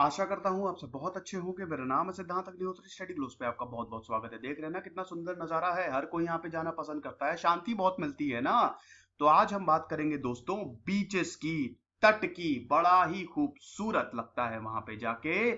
आशा करता हूँ आप सब बहुत अच्छे होंगे। मेरा नाम है सिद्धांत अग्निहोत्री स्टडी ग्लोस पे आपका बहुत बहुत स्वागत है। देख रहे हैं ना कितना सुंदर नज़ारा है। हर कोई यहाँ पे जाना पसंद करता है। शांति बहुत मिलती है ना। तो आज हम बात करेंगे दोस्तों बीचेस की, तट की। बड़ा ही खूबसूरत लगता है वहाँ पे जाके।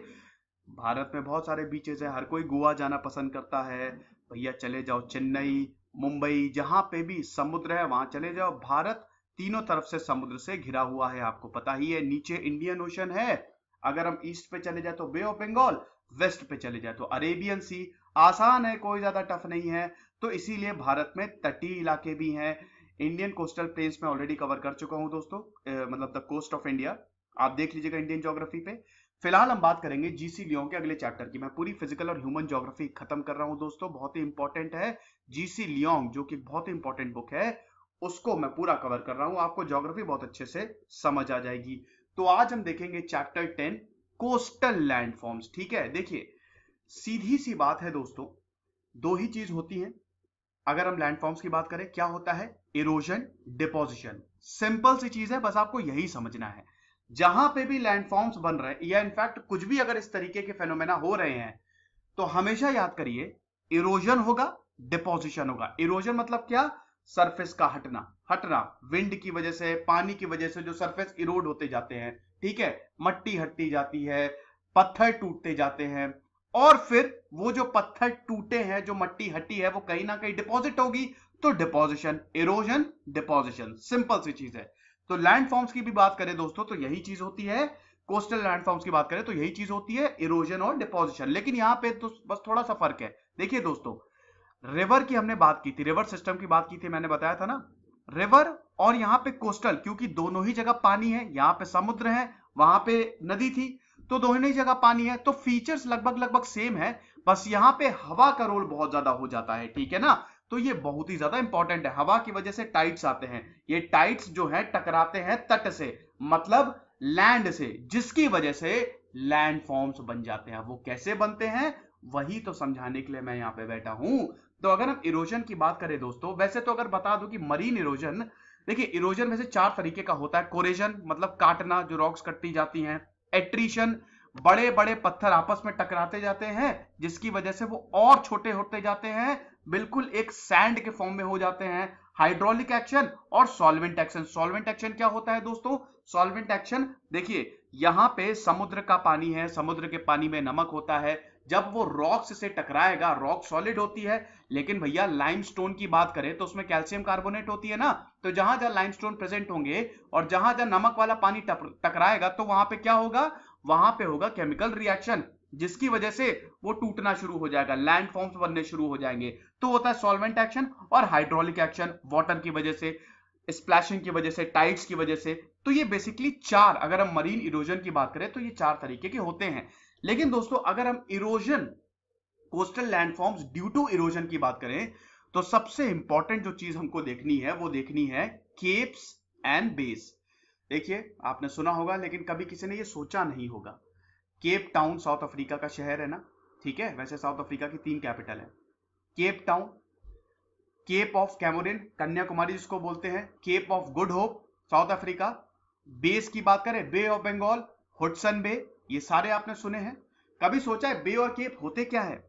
भारत में बहुत सारे बीचेस है। हर कोई गोवा जाना पसंद करता है। भैया चले जाओ चेन्नई, मुंबई, जहाँ पे भी समुद्र है, वहाँ चले जाओ। भारत तीनों तरफ़ से समुद्र से घिरा हुआ है, आपको पता ही है। नीचे इंडियन ओशन है। अगर हम ईस्ट पे चले जाए तो बे ऑफ़ बंगाल, वेस्ट पे चले जाए तो अरेबियन सी। आसान है, कोई ज़्यादा टफ नहीं है। तो इसीलिए भारत में तटीय इलाके भी हैं। इंडियन कोस्टल प्लेन्स में ऑलरेडी कवर कर चुका हूँ दोस्तों मतलब द कोस्ट ऑफ़ इंडिया आप देख लीजिएगा इंडियन ज्योग्राफी पे। फ़िलहाल हम बात करेंगे जीसी लियों के अगले चैप्टर की। मैं पूरी फ़िज़िकल और ह्यूमन ज्योग्राफी खत्म कर रहा हूँ दोस्तों, बहुत ही इंपॉर्टेंट है जीसी लियोंग जो कि बहुत ही इंपॉर्टेंट बुक है। उसको मैं पूरा कवर कर रहा हूँ। आपको ज्योग्राफी बहुत अच्छे से समझ आ जाएगी। तो आज हम देखेंगे चैप्टर टेन कोस्टल लैंडफॉर्म्स ठीक है? देखिए, सीधी सी बात है दोस्तों, दो ही चीज़ होती है। अगर हम लैंडफॉर्म्स की बात करें, क्या होता है? इरोजन डिपोजिशन सिंपल सी चीज़ है, बस आपको यही समझना है। जहाँ पे भी लैंडफॉर्म्स बन रहे हैं, या इनफैक्ट कुछ भी अगर इस तरीके के फेनोमेना हो रहे हैं तो हमेशा याद करिए इरोजन होगा डिपोजिशन होगा। इरोजन मतलब क्या? सरफेस का हटना हटना, विंड की वजह से, पानी की वजह से जो सरफेस इरोड होते जाते हैं, ठीक है? मट्टी हटती जाती है, पत्थर टूटते जाते हैं, और फिर वो जो पत्थर टूटे हैं, जो मट्टी हटी है, वो कहीं ना कहीं डिपॉजिट होगी तो डिपोजिशन इरोजन डिपोजिशन सिंपल सी चीज़ है। तो लैंड फॉर्म्स की भी बात करें दोस्तों तो यही चीज़ होती है। कोस्टल लैंड फॉर्म्स की बात करें तो यही चीज़ होती है इरोजन और डिपोजिशन लेकिन यहाँ पे तो बस थोड़ा सा फ़र्क है। देखिए दोस्तों रिवर की हमने बात की थी रिवर सिस्टम की बात की थी, मैंने बताया था ना। रिवर और यहाँ पे कोस्टल क्योंकि दोनों ही जगह पानी है, यहाँ पे समुद्र है, वहाँ पे नदी थी तो दोनों ही जगह पानी है तो फीचर्स लगभग लगभग सेम है, बस यहाँ पे हवा का रोल बहुत ज़्यादा हो जाता है, ठीक है ना? तो ये बहुत ही ज़्यादा इंपॉर्टेंट है, हवा की वजह से टाइट्स आते हैं, ये टाइट्स जो है, टकराते हैं तट से मतलब लैंड से, जिसकी वजह से लैंड फॉर्म्स बन जाते हैं। वो कैसे बनते हैं? वही तो समझाने के लिए मैं यहाँ पे बैठा हूँ। तो अगर हम इरोजन की बात करें दोस्तों, वैसे तो अगर बता दो कि मरीन इरोजन देखिए इरोजन में से चार तरीके का होता है। कोरेजन मतलब काटना, जो रॉक्स कटती जाती हैं। एट्रीशन बड़े बड़े पत्थर आपस में टकराते जाते हैं, जिसकी वजह से वो और छोटे होते जाते हैं। बिल्कुल एक सैंड के फॉर्म में हो जाते हैं। हाइड्रोलिक एक्शन और सॉल्वेंट एक्शन सॉल्वेंट एक्शन क्या होता है दोस्तों? सॉल्वेंट एक्शन देखिए, यहाँ पे समुद्र का पानी है। समुद्र के पानी में नमक होता है। जब वो रॉक्स से टकराएगा रॉक सॉलिड होती है, लेकिन भैया लाइमस्टोन की बात करें तो उसमें कैल्शियम कार्बोनेट होती है ना? तो जहाँ जहाँ लाइमस्टोन प्रेजेंट होंगे और जहाँ जहाँ नमक वाला पानी टकराएगा तो वहाँ पे क्या होगा? वहाँ पे होगा केमिकल रिएक्शन जिसकी वजह से वो टूटना शुरू हो जाएगा लैंड फॉर्म्स बनने शुरू हो जाएँगे। तो होता है सॉल्वेंट एक्शन और हाइड्रोलिक एक्शन वाटर की वजह से स्प्लैशिंग की वजह से टाइट्स की वजह से। तो ये बेसिकली चार, अगर हम मरीन इरोजन की बात करें तो ये चार तरीके के होते हैं। लेकिन दोस्तों, अगर हम erosion coastal landforms due to erosion की बात करें तो सबसे इंपॉर्टेंट जो चीज़ हमको देखनी है, वो देखनी है केप्स एंड बेस देखिए, आपने सुना होगा, लेकिन कभी किसी ने ये सोचा नहीं होगा। केप टाउन साउथ अफ्रीका का शहर है ना? ठीक है? वैसे साउथ अफ्रीका की तीन कैपिटल है। Cape Town Cape of Comorin Kanyakumari जिसको बोलते हैं Cape of Good Hope South Africa bays की बात करें Bay of Bengal Hudson Bay ये सारे आपने सुने हैं। कभी सोचा है बे और केप होते क्या है?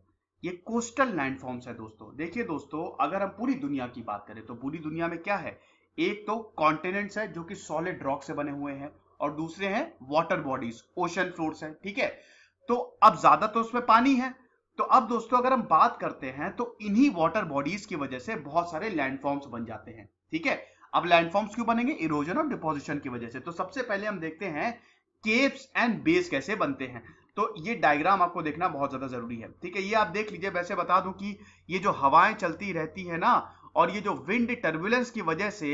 ये कोस्टल लैंडफॉर्म्स है दोस्तों। देखिए दोस्तों, अगर हम पूरी दुनिया की बात करें तो पूरी दुनिया में क्या है? एक तो कॉन्टिनेंट्स है जो कि सॉलिड रॉक से बने हुए हैं और दूसरे हैं वाटर बॉडीज ओशन फ्लोर्स हैं, ठीक है? तो अब ज़्यादा तो उसमें पानी है। तो अब दोस्तों, अगर हम बात करते हैं तो इन्हीं वाटर बॉडीज की वजह से बहुत सारे लैंडफॉर्म्स बन जाते हैं, ठीक है? अब लैंडफॉर्म्स क्यों बनेंगे? इरोजन और डिपोजिशन की वजह से। तो सबसे पहले हम देखते हैं केप्स एंड बेस कैसे बनते हैं? तो ये डायग्राम आपको देखना बहुत ज़्यादा ज़रूरी है। ठीक है, ये आप देख लीजिए, वैसे बता दूँ कि ये जो हवाएँ चलती रहती है ना, और ये जो विंड टर्बुलेंस की वजह से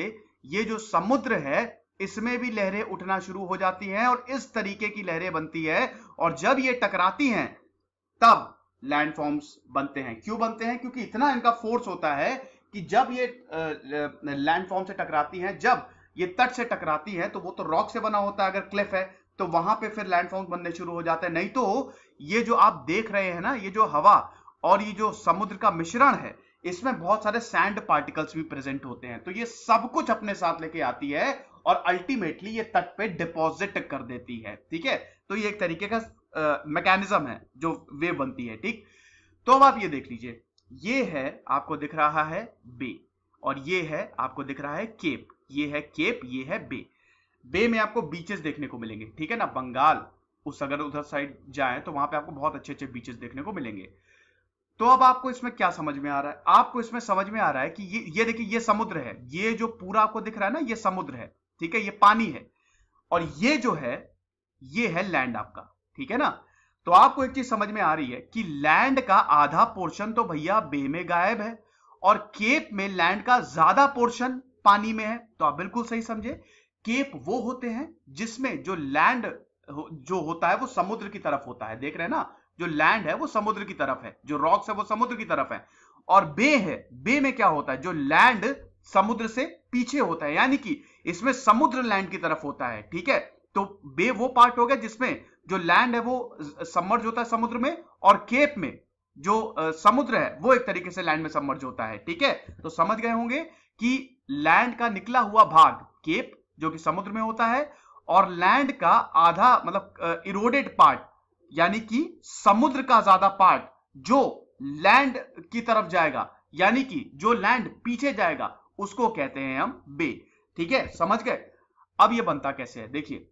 ये जो समुद्र है, इसमें भी लहरें उठना शुरू हो जाती हैं और इस तरीके की लहरें बनती है। और जब ये टकराती हैं, तब लैंडफॉर्म्स बनते हैं। क्यों बनते हैं? क्योंकि इतना इनका फोर्स होता है कि जब ये लैंडफॉर्म से टकराती हैं, जब ये तट से टकराती है तो वो तो रॉक से बना होता है अगर क्लिफ है तो वहाँ पे फिर लैंडफॉर्म बनने शुरू हो जाते हैं। नहीं तो ये जो आप देख रहे हैं ना, ये जो हवा और ये जो समुद्र का मिश्रण है, इसमें बहुत सारे सैंड पार्टिकल्स भी प्रेजेंट होते हैं। तो ये सब कुछ अपने साथ लेके आती है और अल्टीमेटली ये तट पे डिपॉजिट कर देती है, ठीक है? तो ये एक तरीके का मैकेनिज्म है, जो वेव बनती है, ठीक? तो अब आप ये देख लीजिए। ये है, आपको दिख रहा है बे और ये है, आपको दिख रहा है केप ये है केप, ये है बे। बे में आपको बीचेस देखने को मिलेंगे, ठीक है ना? बंगाल, उस अगर उधर साइड जाए तो वहाँ पे आपको बहुत अच्छे अच्छे बीचेस देखने को मिलेंगे। तो अब आपको इसमें क्या समझ में आ रहा है? आपको इसमें समझ में आ रहा है कि ये ये देखिए, ये समुद्र है। ये जो पूरा आपको दिख रहा है ना, ये समुद्र है, ठीक है? ये पानी है। और ये जो है, ये है लैंड आपका, ठीक है ना? तो आपको एक चीज़ समझ में आ रही है कि लैंड का आधा पोर्शन तो भैया बे में गायब है और केप में लैंड का ज़्यादा पोर्शन पानी में है तो आप बिल्कुल सही समझे। केप वो होते हैं जिसमें जो लैंड जो होता है वो समुद्र की तरफ़ होता है। देख रहे हैं ना? जो लैंड है वो समुद्र की तरफ़ है। जो रॉक्स है वो समुद्र की तरफ़ है। और बे है, बे में क्या होता है? जो लैंड समुद्र से पीछे होता है। यानी कि इसमें समुद्र लैंड की तरफ़ होता है, ठीक है? तो बे वो पार्ट हो गया जिसमें जो लैंड है वो सबमर्ज होता है समुद्र में और केप में जो समुद्र है वो एक तरीके से लैंड में सबमर्ज होता है, ठीक है? तो समझ गए होंगे कि लैंड का निकला हुआ भाग केप जो कि समुद्र में होता है, और लैंड का आधा मतलब इरोडेड पार्ट यानी कि समुद्र का ज़्यादा पार्ट जो लैंड की तरफ़ जाएगा, यानी कि जो लैंड पीछे जाएगा, उसको कहते हैं हम बे ठीक है? समझ गए? अब ये बनता कैसे है? देखिए,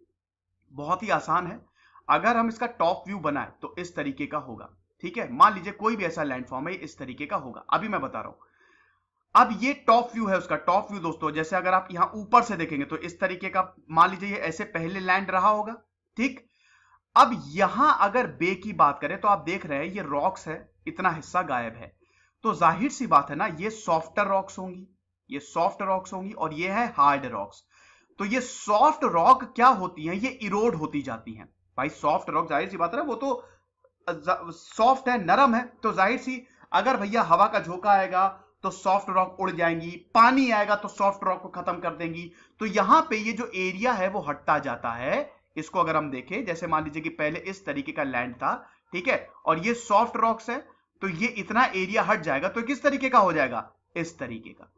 बहुत ही आसान है। अगर हम इसका टॉप व्यू बनाए तो इस तरीके का होगा। ठीक है? मान लीजिए कोई भी ऐसा लैंडफॉर्म है इस तरीके का होगा। अभी मैं बता रहा हूँ। अब ये टॉप व्यू है उसका टॉप व्यू दोस्तों, जैसे अगर आप यहाँ ऊपर से देखेंगे तो इस तरीके का मान लीजिए ऐसे पहले लैंड रहा होगा, ठीक? अब यहाँ अगर बे की बात करें तो आप देख रहे हैं ये रॉक्स है, इतना हिस्सा गायब है। तो ज़ाहिर सी बात है ना, ये सॉफ्टर रॉक्स होंगी, ये सॉफ्ट रॉक्स होंगी और ये है हार्ड रॉक्स तो ये सॉफ्ट रॉक क्या होती है? ये इरोड होती जाती है। भाई सॉफ्ट रॉक ज़ाहिर सी बात है वो तो सॉफ्ट है, नरम है। तो ज़ाहिर सी, अगर भैया हवा का झोंका आएगा तो सॉफ्ट रॉक उड़ जाएँगी, पानी आएगा तो सॉफ्ट रॉक को खत्म कर देंगी। तो यहाँ पे ये जो एरिया है वो हटता जाता है। इसको अगर हम देखें, जैसे मान लीजिए कि पहले इस तरीके का लैंड था, ठीक है? और ये सॉफ्ट रॉक्स है तो ये इतना एरिया हट जाएगा तो किस तरीके का हो जाएगा? इस तरीके का,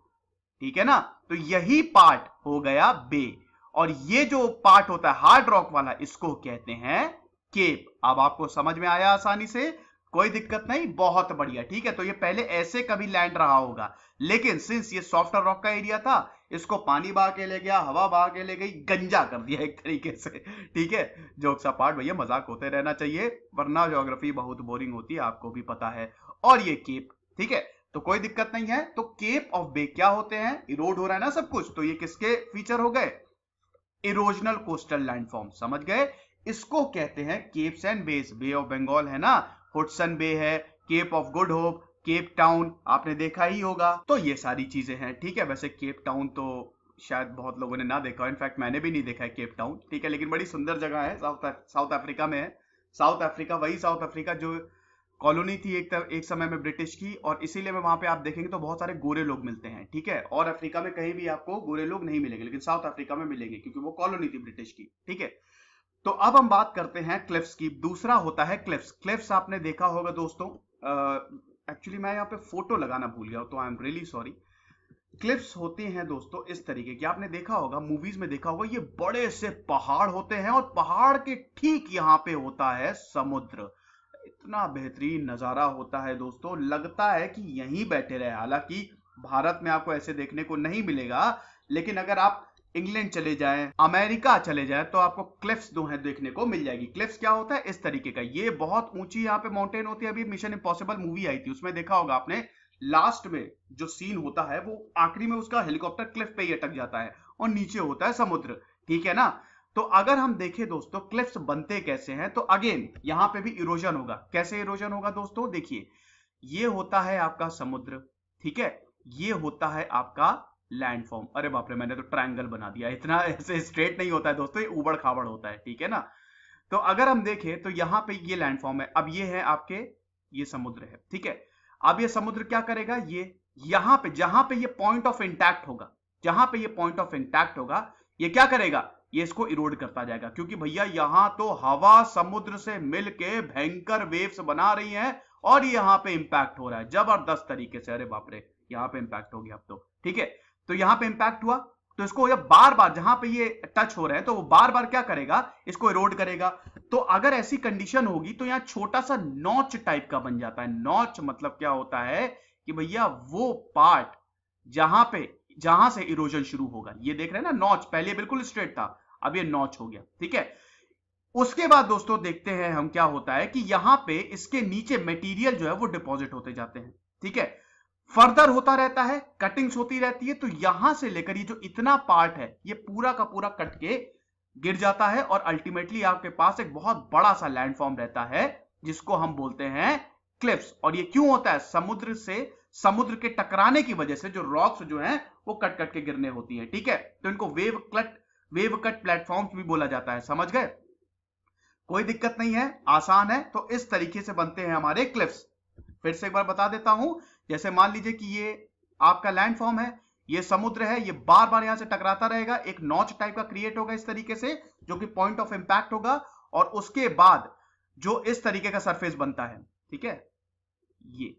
ठीक है ना? तो यही पार्ट हो गया बे और ये जो पार्ट होता है हार्ड रॉक वाला, इसको कहते हैं केप अब आपको समझ में आया आसानी से? कोई दिक्कत नहीं, बहुत बढ़िया, ठीक है? तो ये पहले ऐसे कभी लैंड रहा होगा। लेकिन सिंस ये सॉफ्टवेयर रॉक का एरिया था, इसको पानी बहा के ले गया, हवा बहा के ले गई, गंजा कर दिया एक तरीके से, ठीक है? जोक सा पार्ट भैया, मज़ाक होते रहना चाहिए, वरना ज्योग्राफी बहुत बोरिंग होती है, आपको भी पता है। और ये केप ठीक है? तो कोई दिक्कत नहीं है। तो केप ऑफ़ बे क्या होते हैं? इरोड हो रहा है ना सब कुछ तो ये किसके फीचर हो गए? इरोजनल कोस्टल लैंडफॉर्म समझ गए? इसको कहते हैं capes and bays Bay of Bengal है ना? हुडसन बे है, Cape of Good Hope, Cape Town, आपने देखा ही होगा। तो ये सारी चीज़ें हैं, ठीक है? वैसे केप टाउन तो शायद बहुत लोगों ने ना देखा इनफैक्ट मैंने भी नहीं देखा है केप टाउन, ठीक है? लेकिन बड़ी सुंदर जगह है, साउथ साउथ अफ्रीका में है। साउथ अफ्रीका, वही साउथ अफ्रीका जो कॉलोनी थी एक एक समय में ब्रिटिश की, और इसीलिए में वहाँ पे आप देखेंगे तो बहुत सारे गोरे लोग मिलते हैं, ठीक है? और अफ्रीका में कहीं भी आपको गोरे लोग नहीं मिलेंगे, लेकिन साउथ अफ्रीका में मिलेंगे, क्योंकि वो कॉलोनी थी ब्रिटिश की, ठीक है? तो अब हम बात करते हैं क्लिफ्स की। दूसरा होता है क्लिफ्स। क्लिफ्स आपने देखा होगा दोस्तों एक्चुअली मैं यहाँ पे फ़ोटो लगाना भूल गया तो I am really sorry clips होते हैं दोस्तों इस तरीके की। आपने देखा होगा मूवीज़ में देखा होगा, ये बड़े से पहाड़ होते हैं और पहाड़ के ठीक यहाँ पे होता है समुद्र। इतना बेहतरीन नज़ारा होता है दोस्तों। लगता है कि यहीं बैठे रहे। हालाँकि भारत में आपको ऐसे देखने को नहीं मिलेगा, लेकिन अगर आप इंग्लैंड चले जाएँ, अमेरिका चले जाएँ तो आपको क्लिफ्स दो है देखने को मिल जाएगी। क्लिफ्स क्या होता है? इस तरीके का। ये बहुत ऊँची यहाँ पे माउंटेन होती है। अभी मिशन इम्पॉसिबल मूवी आई थी, उसमें देखा होगा आपने। लास्ट में जो सीन होता है, वो आखिरी में उसका हेलीकॉप्टर क्लिफ पे ही अटक जाता है और नीचे होता है समुद्र। ठीक है ना? तो अगर हम देखें दोस्तों क्लिफ्स बनते कैसे हैं? तो अगेन यहाँ पे भी इरोजन होगा। कैसे इरोजन होगा दोस्तों? देखिए, ये होता है आपका समुद्र। ठीक है? ये होता है आपका लैंडफॉर्म अरे बाप रे, मैंने तो ट्रायंगल बना दिया। इतना ऐसे स्ट्रेट नहीं होता है दोस्तों, ये उबड़ खाबड़ होता है, ठीक है ना? तो अगर हम देखें तो यहाँ पे ये लैंडफॉर्म है। अब ये है आपके, ये समुद्र है, ठीक है? अब ये समुद्र क्या करेगा? ये यहाँ पे, जहाँ पे ये पॉइंट ऑफ़ इंटैक्ट होगा, जहाँ पे ये पॉइंट ऑफ़ इंटैक्ट होगा, ये क्या करेगा? ये इसको इरोड करता जाएगा, क्योंकि भैया यहाँ तो हवा समुद्र से मिलके भयंकर वेव्स बना रही है और यहाँ पे इंपैक्ट हो रहा है, ज़बरदस्त तरीके से। अरे बाप रे, यहाँ पे इंपैक्ट हो गया अब तो ठीक है? तो यहाँ पे इंपैक्ट हुआ। तो इसको जब बार बार, जहाँ पे ये टच हो रहे हैं तो वो बार बार क्या करेगा? इसको इरोड करेगा। तो अगर ऐसी कंडीशन होगी तो यहाँ छोटा सा नॉच टाइप का बन जाता है। नॉच मतलब क्या होता है कि भैया वो पार्ट जहाँ पे, जहाँ से इरोजन शुरू होगा। ये देख रहे हैं ना नॉच पहले बिल्कुल स्ट्रेट था, अब ये नॉच हो गया, ठीक है? उसके बाद दोस्तों देखते हैं हम क्या होता है कि यहाँ पे इसके नीचे मटेरियल जो है, वो डिपॉजिट होते जाते हैं, ठीक है? फर्दर होता रहता है, कटिंग्स होती रहती है तो यहाँ से लेकर ये जो इतना पार्ट है, ये पूरा का पूरा कट के गिर जाता है और अल्टीमेटली आपके पास एक बहुत बड़ा सा लैंडफॉर्म रहता है, जिसको हम बोलते हैं क्लिप्स और ये क्यों होता है? समुद्र से, समुद्र के टकराने की वजह से जो रॉक्स जो हैं, वो कट कट के गिरने होती हैं, ठीक है? तो इनको wave cut wave cut platforms भी बोला जाता है, समझ गए? कोई दिक्कत नहीं है, आसान है तो इस तरीके से बनते हैं हमारे क्लिप्स फिर से एक बार बता देता हूँ जैसे मान लीजिए कि ये आपका लैंडफॉर्म है, ये समुद्र है, ये बार बार यहाँ से टकराता रहेगा, एक नॉच टाइप का क्रिएट होगा इस तरीके से, जो कि पॉइंट ऑफ़ इंपैक्ट होगा, और उसके बाद जो इस तरीके का सरफेस बनता है, ठीक है? ये।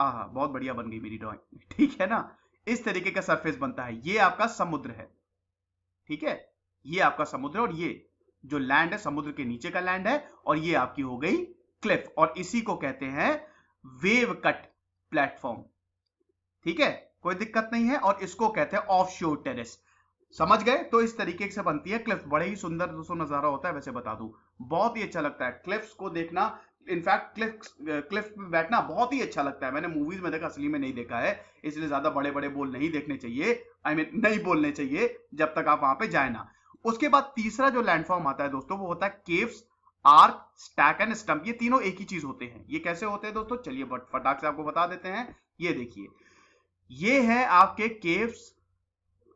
आहा, बहुत बढ़िया बन गई मेरी ड्रॉइंग ठीक है ना? इस तरीके का सरफेस बनता है। ये आपका समुद्र है। ठीक है? ये आपका समुद्र और ये जो लैंड है, समुद्र के नीचे का लैंड है, और ये आपकी हो गई क्लिफ और इसी को कहते हैं वेव कट प्लेटफॉर्म। ठीक है? कोई दिक्कत नहीं है और इसको कहते हैं ऑफ़ शोर टेरिस समझ गए? तो इस तरीके से बनती है क्लिफ बड़े ही सुंदर दोस्तों नज़ारा होता है वैसे बता दूँ। बहुत ही अच्छा लगता है। क्लिफ्स को देखना इनफैक्ट क्लिफ क्लिफ में बैठना बहुत ही अच्छा लगता है। मैंने मूवीज़ में देखा असली में नहीं देखा है इसलिए ज़्यादा बड़े बड़े बोल नहीं देखने चाहिए। आई I मीन mean, नहीं बोलने चाहिए जब तक आप वहाँ पे जाए ना। उसके बाद तीसरा जो लैंडफॉर्म आता है दोस्तों वो होता है caves arch, stack and stump ये तीनों एक ही चीज़ होते हैं। ये कैसे होते हैं दोस्तों? चलिए फटाक से आपको बता देते हैं। ये देखिए, ये है आपके केव्स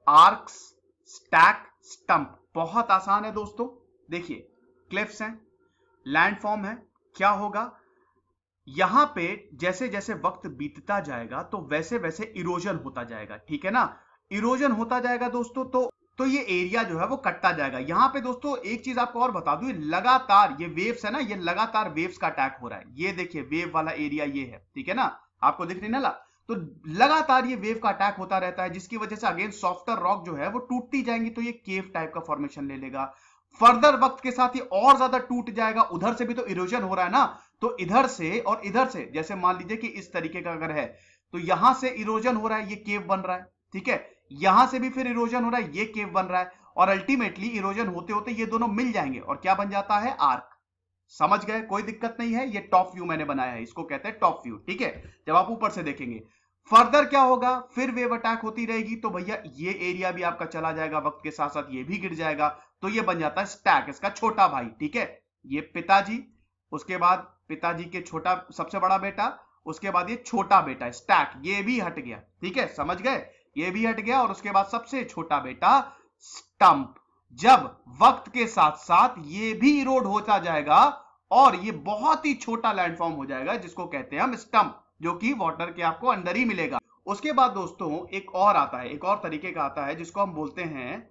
आर्क्स स्टैक स्टंप बहुत आसान है दोस्तों। देखिए क्लिफ्स हैं लैंडफॉर्म है। क्या होगा? यहाँ पे जैसे जैसे वक्त बीतता जाएगा तो वैसे वैसे इरोजन होता जाएगा। ठीक है ना? इरोजन होता जाएगा दोस्तों तो तो ये एरिया जो है वो कटता जाएगा। यहाँ पे दोस्तों, एक चीज़ आपको और बता दूँ लगातार ये वेव्स है ना, ये लगातार वेव्स का अटैक हो रहा है। ये देखिए वेव वाला एरिया ये है, ठीक है ना? आपको दिख रही ना तो लगातार ये वेव का अटैक होता रहता है, जिसकी वजह से अगेन सॉफ्टर रॉक जो है वो टूटती जाएँगी तो ये केव टाइप का फॉर्मेशन ले लेगा। फर्दर वक्त के साथ ही और ज़्यादा टूट जाएगा, उधर से भी तो इरोजन हो रहा है ना? तो इधर से और इधर से, जैसे मान लीजिए कि इस तरीके का अगर है तो यहाँ से इरोजन हो रहा है, ये केव बन रहा है, ठीक है? यहाँ से भी फिर इरोजन हो रहा है, ये केव बन रहा है, और अल्टीमेटली इरोजन होते होते ये दोनों मिल जाएँगे। और क्या बन जाता है? आर्क समझ गए? कोई दिक्कत नहीं है, ये टॉप व्यू मैंने बनाया है, इसको कहते हैं टॉप व्यू ठीक है? जब आप ऊपर से देखेंगे। फर्दर क्या होगा? फिर वेव अटैक होती रहेगी तो भैया ये एरिया भी आपका चला जाएगा, वक्त के साथ साथ ये भी गिर जाएगा तो ये बन जाता है स्टैक इसका छोटा भाई, ठीक है? ये पिताजी, उसके बाद पिताजी के छोटा, सबसे बड़ा बेटा, उसके बाद ये छोटा बेटा स्टैक ये भी हट गया, ठीक है? समझ गए? ये भी हट गया और उसके बाद सबसे छोटा बेटा स्टंप। जब वक्त के साथ साथ ये भी इरोड होता जाएगा और ये बहुत ही छोटा लैंडफॉर्म हो जाएगा, जिसको कहते हैं हम स्टंप जो कि वाटर के आपको अंदर ही मिलेगा। उसके बाद दोस्तों, एक और आता है, एक और तरीके का आता है, जिसको हम बोलते हैं,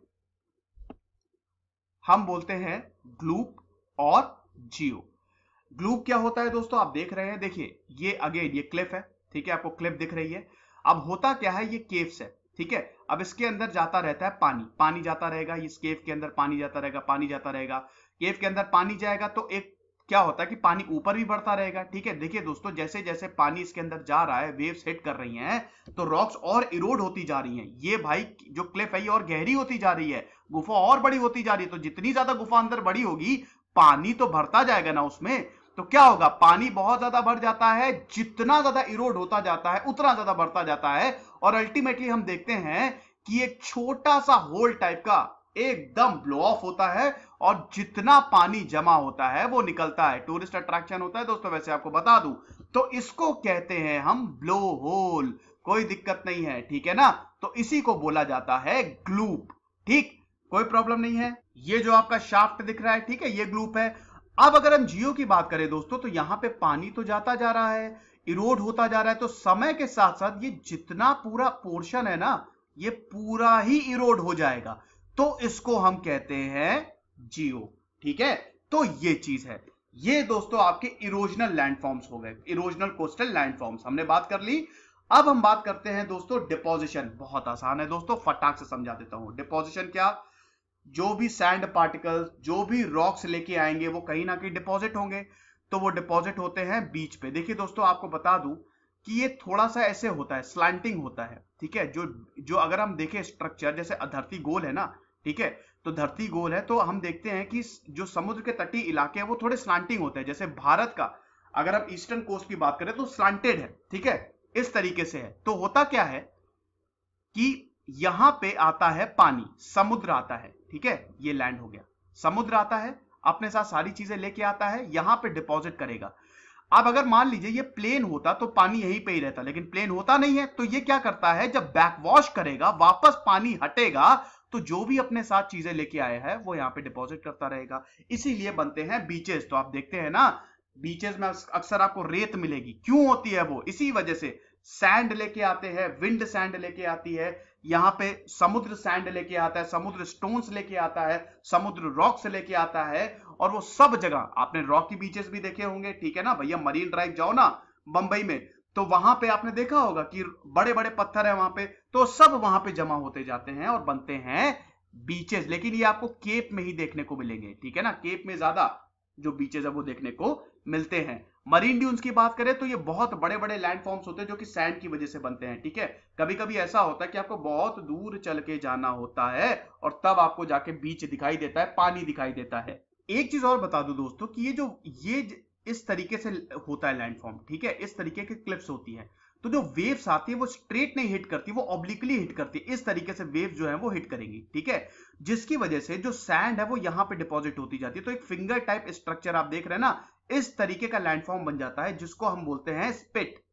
हम बोलते हैं ग्लूप और जियो ग्लूप क्या होता है दोस्तों, आप देख रहे हैं, देखिए, ये अगेन ये क्लिफ है, ठीक है, आपको क्लिप दिख रही है। अब होता क्या है, ये केव्स है, ठीक है? अब इसके अंदर जाता रहता है पानी। पानी जाता रहेगा, इस केव के अंदर पानी जाता रहेगा, पानी जाता रहेगा। केव के अंदर पानी जाएगा तो एक क्या होता है कि पानी ऊपर भी बढ़ता रहेगा, ठीक है? देखिए दोस्तों जैसे जैसे पानी इसके अंदर जा रहा है वेव्स हिट कर रही हैं तो रॉक्स और इरोड होती जा रही हैं। ये भाई जो क्लिफ है, ये और गहरी होती जा रही है, गुफा और बड़ी होती जा रही है। तो जितनी ज़्यादा गुफा अंदर बड़ी होगी, पानी तो भरता जाएगा ना उसमें तो क्या होगा? पानी बहुत ज़्यादा बढ़ जाता है, जितना ज़्यादा इरोड होता जाता है, उतना ज़्यादा बढ़ता जाता है। और अल्टीमेटली हम देखते हैं कि एक छोटा सा होल टाइप का एकदम ब्लो ऑफ़ होता है और जितना पानी जमा होता है, वो निकलता है। टूरिस्ट अट्रैक्शन होता है, दोस्तों, वैसे आपको बता दूँ। तो इसको कहते हैं हम ब्लो होल कोई दिक्कत नहीं है, ठीक है ना? तो इसी को बोला जाता है ग्लूप ठीक? कोई प्रॉब्लम नहीं है। ये जो आपका शाफ्ट दिख रहा है, ठीक है, ये ग्लूप है। अब अगर हम जियो की बात करें दोस्तों तो यहाँ पे पानी तो जाता जा रहा है इरोड होता जा रहा है तो समय के साथ साथ ये जितना पूरा पोर्शन है ना, ये पूरा ही इरोड हो जाएगा। तो इसको हम कहते हैं जियो, ठीक है? तो ये चीज़ है। ये दोस्तों आपके इरोजनल लैंडफॉर्म्स हो गए इरोजनल कोस्टल लैंडफॉर्म्स हमने बात कर ली। अब हम बात करते हैं दोस्तों डिपोजिशन बहुत आसान है दोस्तों, फटाक से समझा देता हूँ। डिपोजिशन क्या? जो भी सैंड पार्टिकल्स जो भी रॉक्स लेके आएँगे, वो कहीं ना कहीं डिपॉजिट होंगे। तो वो डिपॉजिट होते हैं बीच पे। देखिए दोस्तों, आपको बता दूँ कि ये थोड़ा सा ऐसे होता है स्लैंटिंग होता है, ठीक है? जो जो अगर हम देखें स्ट्रक्चर जैसे धरती गोल है ना, ठीक है? तो धरती गोल है तो हम देखते हैं कि जो समुद्र के तटीय इलाके हैं, वो थोड़े स्लांटिंग होते हैं। जैसे भारत का, अगर हम ईस्टर्न कोस्ट की बात करें तो स्लांटेड है, ठीक है? इस तरीके से है। तो होता क्या है कि यहाँ पे आता है पानी, समुद्र आता है, ठीक है? ये लैंड हो गया। समुद्र आता है, अपने साथ सारी चीज़ें लेके आता है, यहाँ पे डिपॉजिट करेगा। अब अगर मान लीजिए ये प्लेन होता तो पानी यहीं पे ही रहता, लेकिन प्लेन होता नहीं है तो ये क्या करता है, जब बैक वॉश करेगा, वापस पानी हटेगा तो जो भी अपने साथ चीज़ें लेके आया है, वो यहाँ पे डिपॉजिट करता रहेगा। इसीलिए बनते हैं बीचेस तो आप देखते हैं ना बीचेस में अक्सर आपको रेत मिलेगी। क्यों होती है वो? इसी वजह से। सैंड लेके आते हैं विंड सैंड लेके आती है, यहाँ पे समुद्र सैंड लेके आता है, समुद्र स्टोन्स लेके आता है, समुद्र रॉक्स लेके आता है, और वो सब जगह, आपने रॉक बीचेस भी देखे होंगे, ठीक है ना, भैया मरीन ड्राइव जाओ ना, बंबई में तो वहाँ पे आपने देखा होगा कि बड़े बड़े पत्थर है वहाँ पे तो सब वहाँ पे जमा होते जाते हैं और बनते हैं बीचेस लेकिन ये आपको केप में ही देखने को मिलेंगे, ठीक है ना केप में ज़्यादा जो बीचेस है वो देखने को मिलते हैं। मरीन ड्यून्स की बात करें तो ये बहुत बड़े बड़े लैंडफॉर्म्स होते हैं जो कि सैंड की वजह से बनते हैं, ठीक है? कभी कभी ऐसा होता है कि आपको बहुत दूर चल के जाना होता है और तब आपको जाके बीच दिखाई देता है, पानी दिखाई देता है। एक चीज़ और बता दू दोस्तों कि ये जो, ये इस तरीके से होता है लैंडफॉर्म ठीक है? इस तरीके की क्लिप्स होती है। तो जो वेव्स आती है, वो स्ट्रेट नहीं हिट करती, वो ऑब्लिकली हिट करती है। इस तरीके से वेव जो है, वो हिट करेंगी, ठीक है? जिसकी वजह से जो सैंड है, वो यहाँ पे डिपॉजिट होती जाती है। तो एक फिंगर टाइप स्ट्रक्चर आप देख रहे हैं ना इस तरीके का लैंडफॉर्म बन जाता है, जिसको हम बोलते हैं spit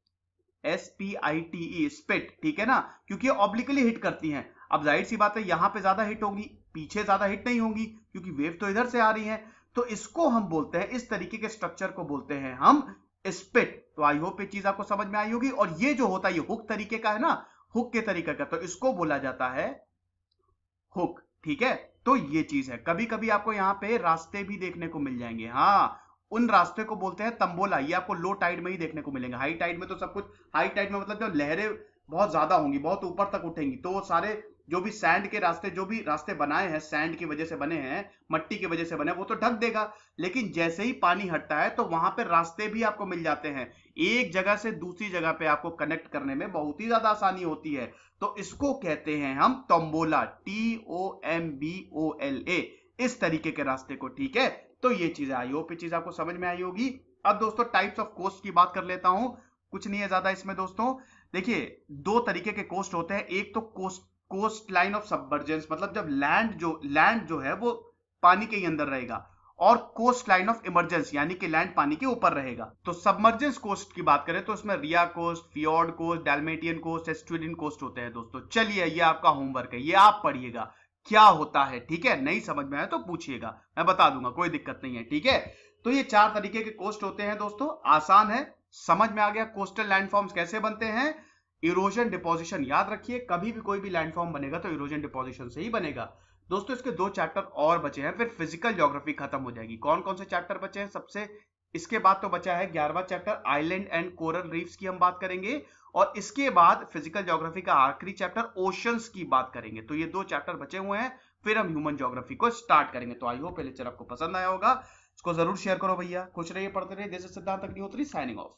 S P I T E spit ठीक है ना? क्योंकि ऑब्लिकली हिट करती हैं। अब ज़ाहिर सी बात है, यहाँ पे ज़्यादा हिट होगी, पीछे ज़्यादा हिट नहीं होगी, क्योंकि वेव तो इधर से आ रही है। तो इसको हम बोलते हैं, इस तरीके के स्ट्रक्चर को बोलते हैं हम स्पिट तो आई होप ये चीज़ आपको समझ में आई होगी। और ये जो होता है, ये हुक तरीके का है ना? हुक के तरीके का। तो इसको बोला जाता है हुक ठीक है? तो ये चीज़ है। कभी कभी आपको यहाँ पे रास्ते भी देखने को मिल जाएँगे। हाँ उन रास्ते को बोलते हैं तंबोला। ये आपको लो टाइड में ही देखने को मिलेंगे। हाई टाइड में तो सब कुछ हाई टाइड में मतलब जो लहरें बहुत ज़्यादा होंगी, बहुत ऊपर तक उठेंगी। तो सारे जो भी सैंड के रास्ते, जो भी रास्ते बनाए हैं सैंड की वजह से बने हैं, मट्टी की वजह से बने वो तो ढक देगा। लेकिन जैसे ही पानी हटता है तो वहाँ पर रास्ते भी आपको मिल जाते हैं। एक जगह से दूसरी जगह पे आपको कनेक्ट करने में बहुत ही ज़्यादा आसानी होती है। तो इसको कहते हैं हम tambola T O M B O L A इस तरीके के रास्ते को, ठीक है? तो ये चीज़ आई होप ये चीज़ आपको समझ में आई होगी। अब दोस्तों टाइप्स ऑफ़ कोस्ट की बात कर लेता हूँ। कुछ नहीं है ज़्यादा इसमें दोस्तों। देखिए, दो तरीके के कोस्ट होते हैं। एक तो coast coast line of submergence मतलब जब लैंड जो लैंड जो है वो पानी के ही अंदर रहेगा और कोस्ट लाइन ऑफ़ इमरजेंस यानी कि लैंड पानी के ऊपर रहेगा। तो सबमर्जेंस कोस्ट की बात करें तो उसमें ria coast fjord coast Dalmatian coast Australian coast होते हैं दोस्तों। चलिए, ये आपका होमवर्क है, ये आप पढ़िएगा। क्या होता है, ठीक है? नहीं समझ में आया तो पूछिएगा। मैं बता दूँगा, कोई दिक्कत नहीं है, ठीक है? तो ये चार तरीके के कोस्ट होते हैं दोस्तों। आसान है, समझ में आ गया कोस्टल लैंडफॉर्म्स कैसे बनते हैं? इरोजन डिपोजिशन याद रखिए, कभी भी कोई भी लैंडफॉर्म बनेगा तो इरोजन डिपोजिशन से ही बनेगा। दोस्तों, इसके दो चैप्टर और बचे हैं, फिर फ़िज़िकल ज्योग्राफी खत्म हो जाएगी। कौन कौन से चैप्टर बचे हैं सबसे? इसके बाद तो बचा है ग्यारहवा chapter island and coral reefs की हम बात करेंगे। और इसके बाद फ़िज़िकल ज्योग्राफी का आखिरी चैप्टर ओशंस की बात करेंगे। तो ये दो चैप्टर बचे हुए हैं, फिर हम ह्यूमन ज्योग्राफी को स्टार्ट करेंगे। तो आई होप पहले लेक्चर आपको पसंद आया होगा। इसको ज़रूर शेयर करो भैया। खुश रहिए, पढ़ते रहिए। जैसे सिद्धांत अग्निहोत्री साइनिंग ऑफ़